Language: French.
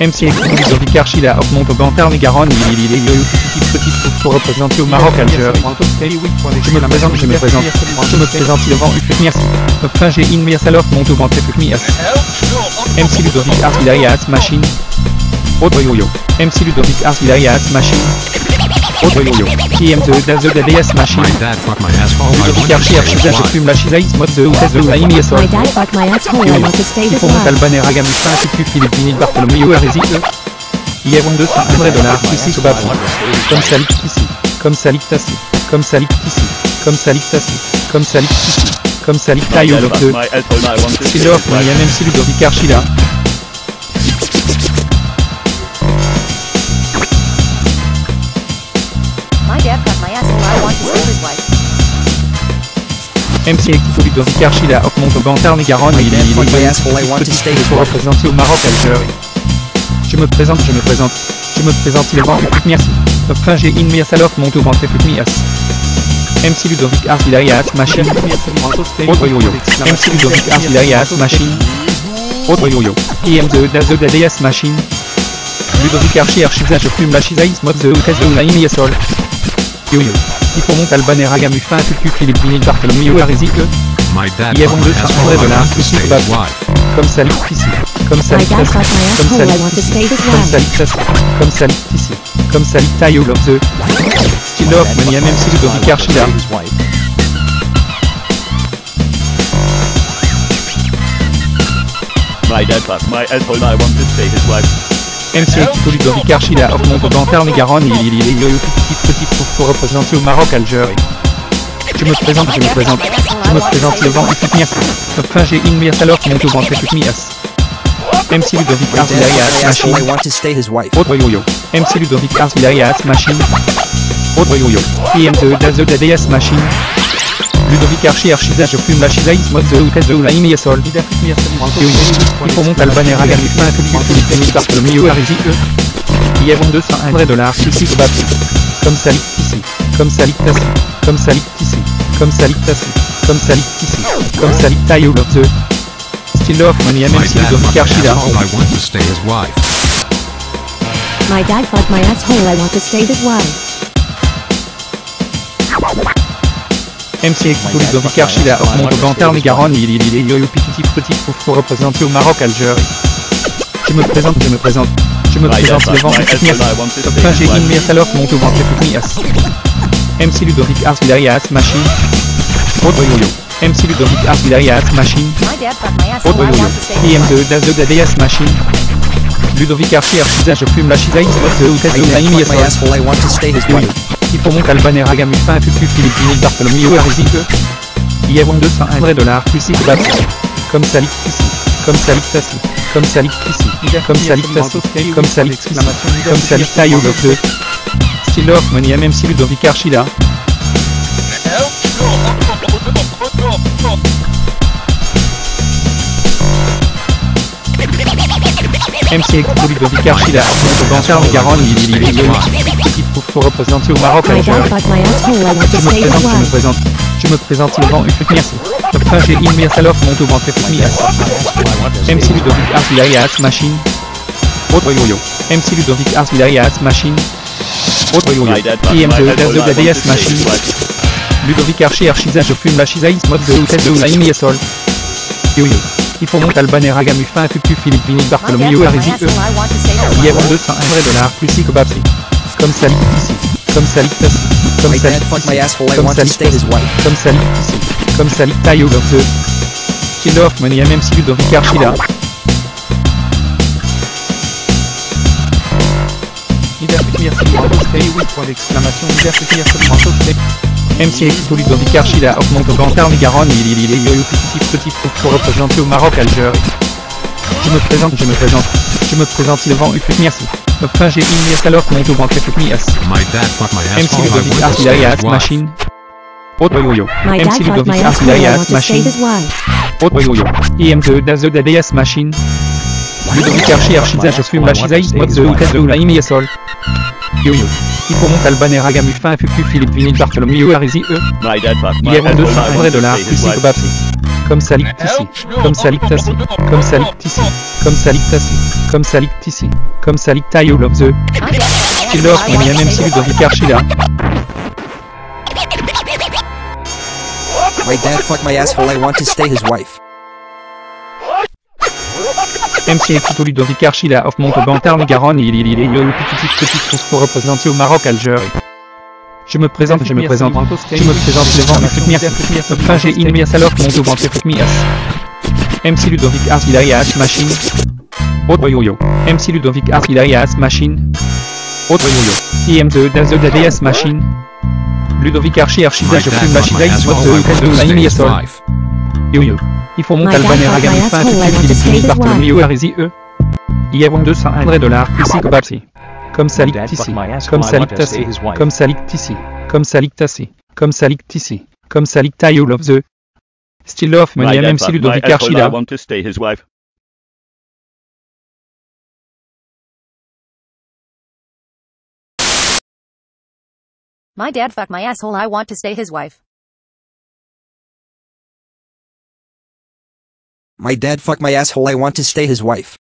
MC Ludovic Archila augmente au Bantar Garonne, il il il petit petit pour représenter au Maroc Algérie. Je me présente, je me présente, je me présente. Enfin j'ai une Mirsalov monte au ventre mias. MC Ludovic Archila Machine. Autre yo-yo. MC Ludovic Archila Machine. Autre yo-yo. IM2 Dazo DDS Machine. My dad fucked my asshole. I Archisa, je fume la chisaïs, mode de Outes de la Imiasol. My dad fucked my asshole. I want to stay Il this Bartholomew, Hérésie, Hier on 200 vrai dollars, ici. Comme ici, comme ça lict ici, comme ici, comme ça lict ici, comme ici, comme au lot 2. Silor, il y a même si Ludovic Archila. MC Equito Ludovic Archila, augmente au Bantar Garonne, il est il est petit pour représenter au Maroc Algérie. Je me présente, je me présente, je me présente, il est vent, merci. Enfin j'ai une Mirsalov monte au ventre mias. MC Ludovic Archila, machine. Autre yo-yo. MC Ludovic Archila, machine. Autre yo-yo. IM2 Dazo DDS machine. Ludovic Archi Archisa, je fume la chisaïs, mode de Outes de la Imiasol. Yo-yo. Il faut monter Albaner Agamufin, Tucu, Philippe Vinil, Bartholomew, Hérésie, E. My dad Hier fucked on my 200 asshole. vrai I dollars, want to ici stay au Babou. his wife. Comme ça ici, comme ça ici, comme ça ici, comme ça life. lict ici, comme ça ici, comme ça lict taille au lot 2. Style off, mania même si Ludovic Archila. My dad fucked my asshole. I want to stay his wife. MC Equito Ludovic Archila, augmente au Bantar Garonne, il il il petit petit pour représenter au Maroc Algérie. Je me présente, je me présente, je me présente le vent du mias. Enfin j'ai une Mirsalov monte au ventre mias. MC Ludovic. I machine. Autre yo-yo. MC Ludovic Archila, machine. Autre yo-yo. IM2 Dazo DDS machine. Ludovic Archi Archisa, je fume la chisaïs, mode de Outes de la Imiasol. Yo-yo. Il faut monter Albaner Agamufin, Philippe Philippe Denis Bartholomew, Hérésie, E. Hier on 201 vrai dollars, ici au Babou. Comme ça lict ici, comme ça lict ici, comme ça lict ici, comme ça lict ici, comme ça lict ici, comme ça lict taille au lot 2. Still off, money My MC dad Ludovic fucked my Archila. asshole. I want to stay his wife. My dad fucked my asshole. I want to stay this life. MC Expo Ludovic Archila, augmente au Bantar Garonne, il il il il il petit petit pour pour représenter au Maroc Algérie. Je me présente, je me présente, je me dad présente stay Enfin j'ai une wife. Mirsalov monte au ventre mias. MC Ludovic Archila, machine. Autre yo-yo. MC Ludovic machine. My asshole. Autre I yo-yo. want to stay his wife. IM2 Dazo DDS machine. Ludovic Archi Archisa, je fume la chisaïs, de Outes My de la dad fucked my Imiasol. asshole. I want to stay his Oui, wife. il faut monter Albaner Agamufin, Tucu, Philippe Vinil, Bartholomew, Hérésie, E. Hier on 201 vrai dollars, Babou. Comme ici, comme ça lict ici, comme ici, comme ça lict ici, comme ici, comme au lot 2. Still off, money MC Ludovic Archila. MC Ludovic Archila, Bantar Garonne, pour représenter au Maroc want to Je me présente, je me présente, je me présente le vent Ufuk merci. Enfin j'ai monte au ventre mias. MC Ludovic Archila, machine. Autre yo-yo. MC Ludovic Archila, machine. Autre yo-yo. My dad fucked my IM2 asshole. Dazo I want to DDS stay machine. Ludovic Archi Archisa, je fume la chisaïs, mode de Outes de la Imiasol. Yo-yo. Il faut monter Albaner Agamufin, Tucu, Philippe dad Bartholomew, Hérésie, E. asshole. I want to stay his Hier wife. on 201 vrai dollars, plus Babsi. Comme ça lict ici, comme ça lict ici, comme dad lict fucked my ici, comme to lict stay his ici, comme ça lict ici, comme ça lict taille au lot 2. Kill off, money même si Ludovic Archila. MC Expo Ludovic Archila augmente au Bantar Garonne, il il il il petit petit pour représenter au Maroc Algérie. Je me présente, je me présente, je me présente le vent Ufuk merci. Enfin j'ai une Mirsalov monte au ventre mias. My dad fucked my MC Ludovic his wife. machine. Autre yo-yo. My dad MC Ludovic want to stay machine. Autre yo-yo. IM2 Dazo DDS machine. Ludovic Archi Archisa, je la chisaïs, mode de Outes de la Imiasol. Yo-yo. Il faut monter Albaner Agamufin, Fuku, Philippe Vinil, Bartholomew, Hérésie, E. My dad fucked my Hier on asshole. 201 I vrai want to dollars, au Babsi comme ça ici, comme ça ici, comme ça ici, comme ça ici, comme ça comme ça ici, all of the killers from MMC Archila. My dad fuck my asshole, I want to stay his wife. MC Tito Ludovic Archila of Tarn-Garonne, il il il il il il il il il il il je me présente, je me présente, je me présente, les vents, soutenir, Inmias alors que mon dos. MC Ludovic Artillarias Machine. Autre yo-yo. MC Ludovic Artillarias Machine. Autre yo-yo. IM Machine. Ludovic Archi Archizage Fume Machizai Soit The Ukaz Yo-yo. Il faut monter Albaner à Garifin, Philippe Bartholomew Arizi E. Yavon 200 Dollars, ici comme Salictici, comme Salictaci, comme Salictici, comme Salictaci, comme Salictici, comme Salictai all love the Still of Mania MC Ludovic Archila. My dad fuck my asshole I want to stay his wife. My dad fuck my asshole I want to stay his wife.